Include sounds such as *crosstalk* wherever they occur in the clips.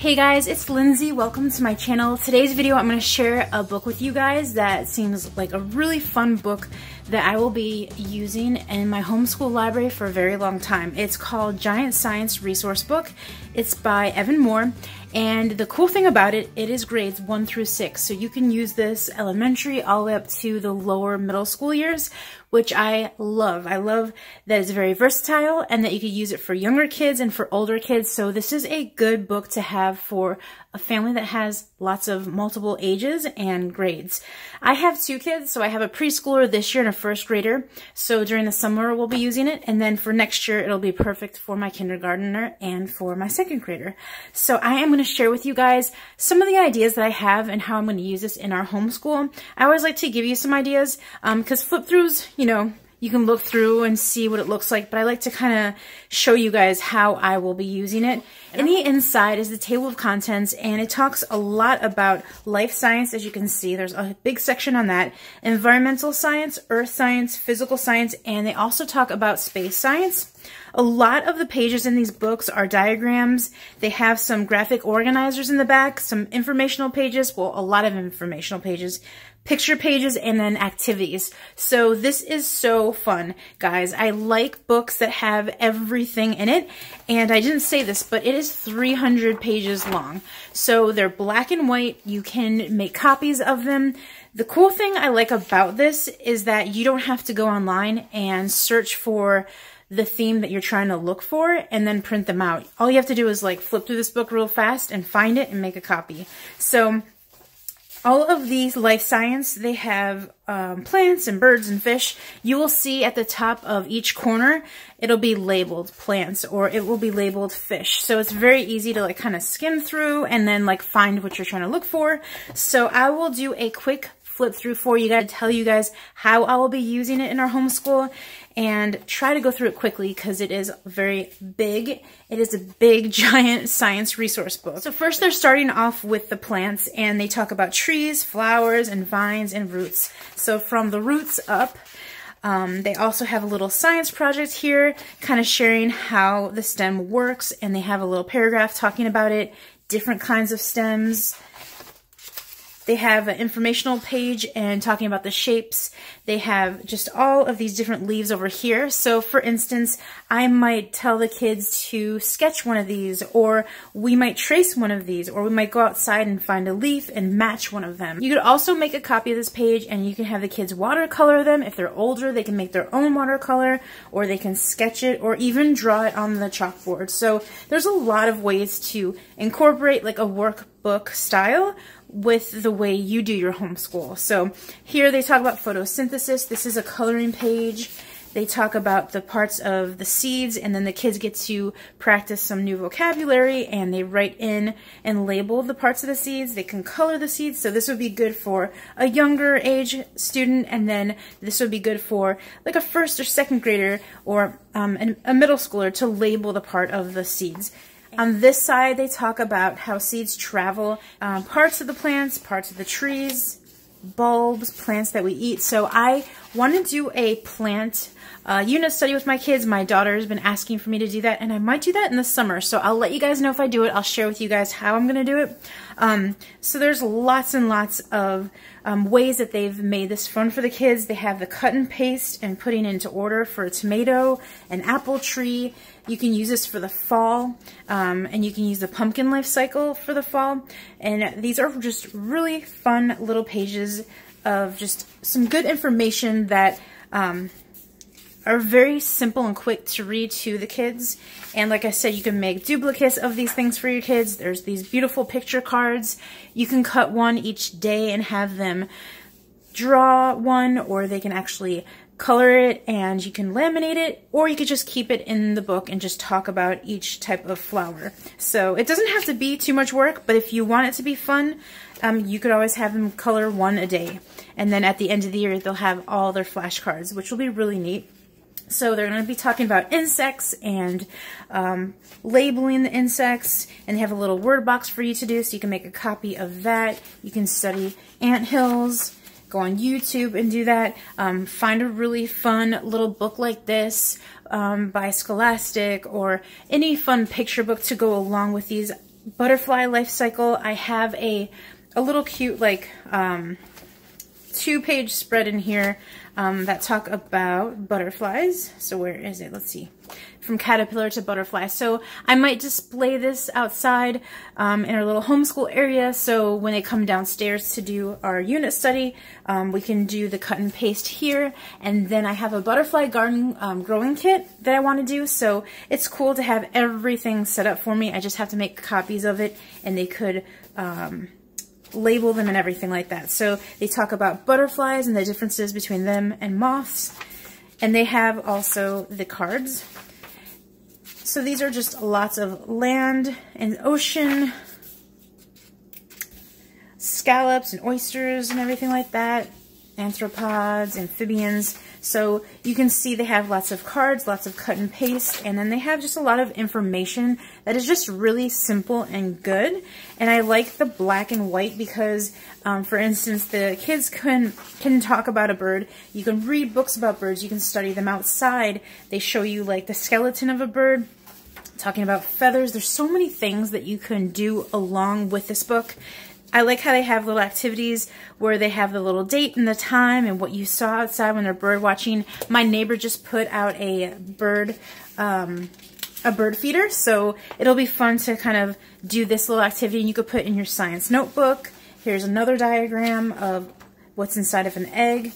Hey guys, it's Lindsay. Welcome to my channel. Today's video I'm going to share a book with you guys that seems like a really fun book that I will be using in my homeschool library for a very long time. It's called Giant Science Resource Book. It's by Evan-Moor and the cool thing about it, it is grades 1 through 6. So you can use this elementary all the way up to the lower middle school years which I love. I love that it's very versatile and that you could use it for younger kids and for older kids. So this is a good book to have for a family that has lots of multiple ages and grades. I have two kids, so I have a preschooler this year and a first grader. So during the summer, we'll be using it. And then for next year, it'll be perfect for my kindergartner and for my second grader. So I am going to share with you guys some of the ideas that I have and how I'm going to use this in our homeschool. I always like to give you some ideas because um, flip throughs, you know, you can look through and see what it looks like, but I like to kind of show you guys how I will be using it. In the inside is the table of contents, and it talks a lot about life science, as you can see. There's a big section on that. Environmental science, earth science, physical science, and they also talk about space science. A lot of the pages in these books are diagrams. They have some graphic organizers in the back, some informational pages, well, a lot of informational pages, picture pages, and then activities. So this is so fun, guys. I like books that have everything in it. And I didn't say this, but it is 300 pages long. So they're black and white. You can make copies of them. The cool thing I like about this is that you don't have to go online and search for the theme that you're trying to look for and then print them out. All you have to do is like flip through this book real fast and find it and make a copy. So all of these life science, they have um, plants and birds and fish. You will see at the top of each corner, it'll be labeled plants or it will be labeled fish. So it's very easy to like kind of skim through and then like find what you're trying to look for. So I will do a quick flip through for you guys, to tell you guys how I will be using it in our homeschool and try to go through it quickly because it is very big. It is a big, *laughs* giant science resource book. So first they're starting off with the plants and they talk about trees, flowers, and vines and roots. So from the roots up, um, they also have a little science project here, kind of sharing how the stem works, and they have a little paragraph talking about it, different kinds of stems, they have an informational page and talking about the shapes. They have just all of these different leaves over here. So for instance, I might tell the kids to sketch one of these, or we might trace one of these, or we might go outside and find a leaf and match one of them. You could also make a copy of this page and you can have the kids watercolor them. If they're older, they can make their own watercolor, or they can sketch it, or even draw it on the chalkboard. So there's a lot of ways to incorporate like a workbook style with the way you do your homeschool. So here they talk about photosynthesis. This is a coloring page. They talk about the parts of the seeds and then the kids get to practice some new vocabulary and they write in and label the parts of the seeds. They can color the seeds. So this would be good for a younger age student and then this would be good for like a first or second grader or um, a middle schooler to label the part of the seeds. On this side, they talk about how seeds travel um, parts of the plants, parts of the trees, bulbs, plants that we eat. So I want to do a plant uh, unit study with my kids. My daughter has been asking for me to do that, and I might do that in the summer. So I'll let you guys know if I do it. I'll share with you guys how I'm going to do it. Um, so there's lots and lots of um, ways that they've made this fun for the kids. They have the cut and paste and putting into order for a tomato, an apple tree. You can use this for the fall, um, and you can use the pumpkin life cycle for the fall. And these are just really fun little pages of just some good information that um, are very simple and quick to read to the kids. And like I said, you can make duplicates of these things for your kids. There's these beautiful picture cards. You can cut one each day and have them draw one, or they can actually color it and you can laminate it, or you could just keep it in the book and just talk about each type of flower. So it doesn't have to be too much work, but if you want it to be fun, um, you could always have them color one a day. And then at the end of the year, they'll have all their flashcards, which will be really neat. So they're going to be talking about insects and um, labeling the insects, and they have a little word box for you to do, so you can make a copy of that. You can study ant hills, go on YouTube and do that. Um, find a really fun little book like this um, by Scholastic or any fun picture book to go along with these butterfly life cycle. I have a, a little cute like um, two page spread in here um, that talk about butterflies. So where is it? Let's see. From caterpillar to butterfly. So I might display this outside um, in our little homeschool area. So when they come downstairs to do our unit study, um, we can do the cut and paste here. And then I have a butterfly garden um, growing kit that I want to do. So it's cool to have everything set up for me. I just have to make copies of it and they could um, label them and everything like that. So they talk about butterflies and the differences between them and moths. And they have also the cards. So these are just lots of land and ocean, scallops and oysters and everything like that, arthropods, amphibians. So you can see they have lots of cards, lots of cut and paste, and then they have just a lot of information that is just really simple and good. And I like the black and white because, um, for instance, the kids can, can talk about a bird. You can read books about birds. You can study them outside. They show you like the skeleton of a bird talking about feathers. There's so many things that you can do along with this book. I like how they have little activities where they have the little date and the time and what you saw outside when they're bird watching. My neighbor just put out a bird um, a bird feeder, so it'll be fun to kind of do this little activity and you could put in your science notebook. Here's another diagram of what's inside of an egg.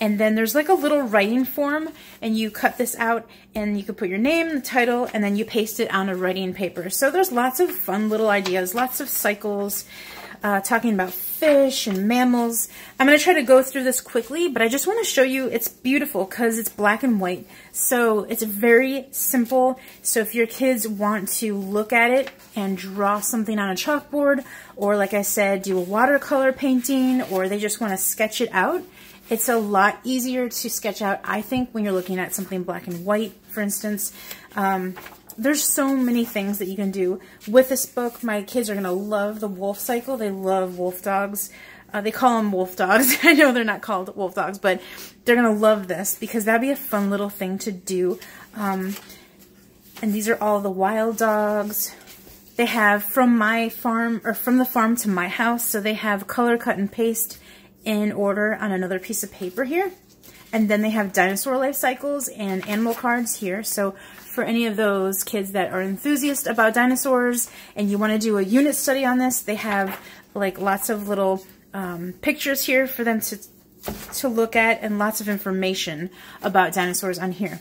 And then there's like a little writing form and you cut this out and you could put your name, the title, and then you paste it on a writing paper. So there's lots of fun little ideas, lots of cycles, uh, talking about fish and mammals. I'm going to try to go through this quickly, but I just want to show you it's beautiful because it's black and white. So it's very simple. So if your kids want to look at it and draw something on a chalkboard, or like I said, do a watercolor painting, or they just want to sketch it out, it's a lot easier to sketch out, I think, when you're looking at something black and white, for instance. Um, there's so many things that you can do with this book. My kids are going to love the wolf cycle. They love wolf dogs. Uh, they call them wolf dogs. *laughs* I know they're not called wolf dogs, but they're going to love this because that'd be a fun little thing to do. Um, and these are all the wild dogs. They have from my farm, or from the farm to my house, so they have color cut and paste in order on another piece of paper here. And then they have dinosaur life cycles and animal cards here. So for any of those kids that are enthusiasts about dinosaurs and you want to do a unit study on this, they have like lots of little um, pictures here for them to to look at and lots of information about dinosaurs on here.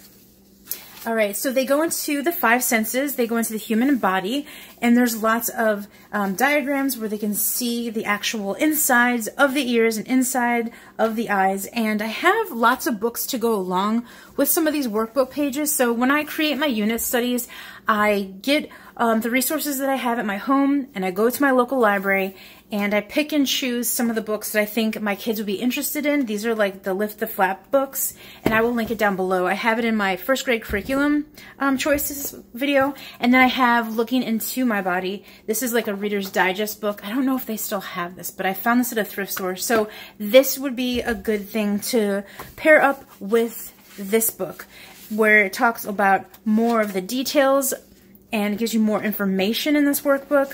All right, so they go into the five senses. They go into the human body, and there's lots of um, diagrams where they can see the actual insides of the ears and inside of the eyes. And I have lots of books to go along with some of these workbook pages. So when I create my unit studies, I get um, the resources that I have at my home, and I go to my local library, and I pick and choose some of the books that I think my kids would be interested in. These are like the Lift the Flap books, and I will link it down below. I have it in my first grade curriculum um, choices video, and then I have Looking Into My Body. This is like a Reader's Digest book. I don't know if they still have this, but I found this at a thrift store. So this would be a good thing to pair up with this book where it talks about more of the details and it gives you more information in this workbook.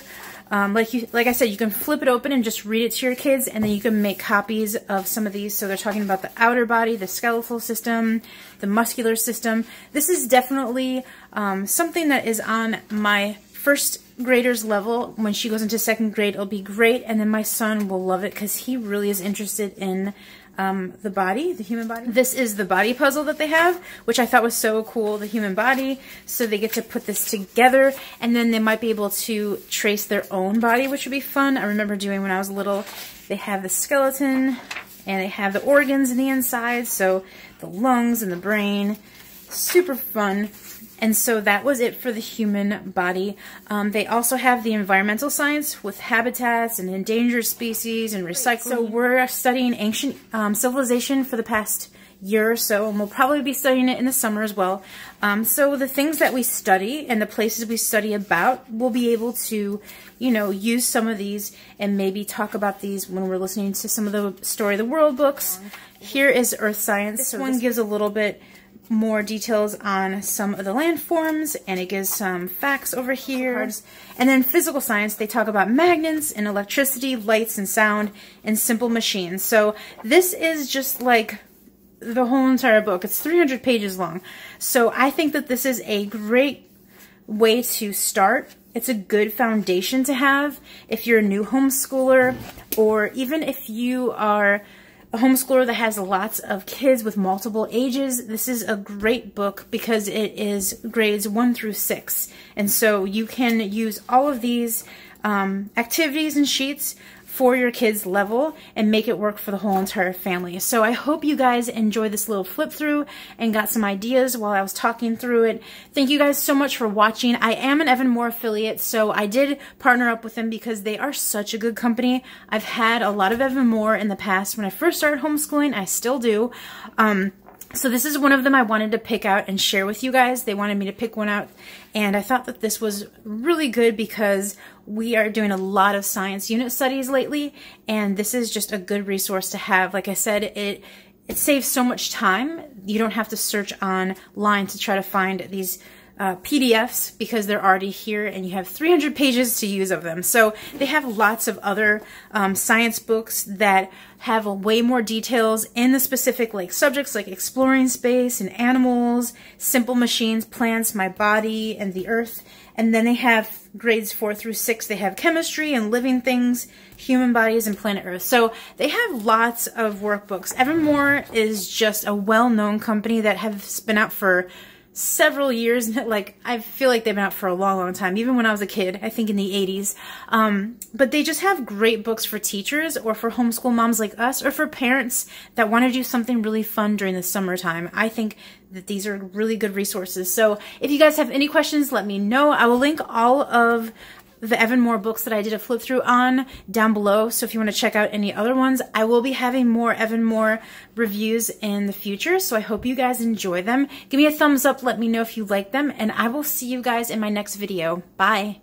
Um, like you, like I said, you can flip it open and just read it to your kids, and then you can make copies of some of these. So they're talking about the outer body, the skeletal system, the muscular system. This is definitely um, something that is on my first grader's level. When she goes into second grade, it'll be great, and then my son will love it because he really is interested in um, the body, the human body. This is the body puzzle that they have, which I thought was so cool, the human body. So they get to put this together, and then they might be able to trace their own body, which would be fun. I remember doing when I was little. They have the skeleton, and they have the organs in the inside, so the lungs and the brain. Super fun. And so that was it for the human body. Um, they also have the environmental science with habitats and endangered species and recycling. So we're studying ancient um, civilization for the past year or so, and we'll probably be studying it in the summer as well. Um, so the things that we study and the places we study about, we'll be able to, you know, use some of these and maybe talk about these when we're listening to some of the Story of the World books. Here is Earth Science. This one gives a little bit more details on some of the landforms and it gives some facts over here. And then physical science, they talk about magnets and electricity, lights and sound, and simple machines. So this is just like the whole entire book. It's 300 pages long. So I think that this is a great way to start. It's a good foundation to have if you're a new homeschooler or even if you are a homeschooler that has lots of kids with multiple ages, this is a great book because it is grades one through six. And so you can use all of these um, activities and sheets for your kids level and make it work for the whole entire family. So I hope you guys enjoyed this little flip through and got some ideas while I was talking through it. Thank you guys so much for watching. I am an Evan-Moor affiliate, so I did partner up with them because they are such a good company. I've had a lot of Evan-Moor in the past. When I first started homeschooling, I still do. Um, so this is one of them I wanted to pick out and share with you guys. They wanted me to pick one out and I thought that this was really good because we are doing a lot of science unit studies lately and this is just a good resource to have. Like I said, it it saves so much time. You don't have to search online to try to find these uh, PDFs because they're already here and you have 300 pages to use of them. So they have lots of other um, science books that have way more details in the specific like subjects like exploring space and animals, simple machines, plants, my body, and the earth. And then they have grades four through six. They have chemistry and living things, human bodies, and planet Earth. So they have lots of workbooks. Evan-Moor is just a well-known company that has been out for several years. *laughs* Like, I feel like they've been out for a long, long time, even when I was a kid, I think in the 80s. Um, but they just have great books for teachers or for homeschool moms like us or for parents that want to do something really fun during the summertime. I think that these are really good resources. So if you guys have any questions, let me know. I will link all of the Evan-Moor books that I did a flip through on down below. So if you want to check out any other ones, I will be having more Evan-Moor reviews in the future. So I hope you guys enjoy them. Give me a thumbs up. Let me know if you like them. And I will see you guys in my next video. Bye.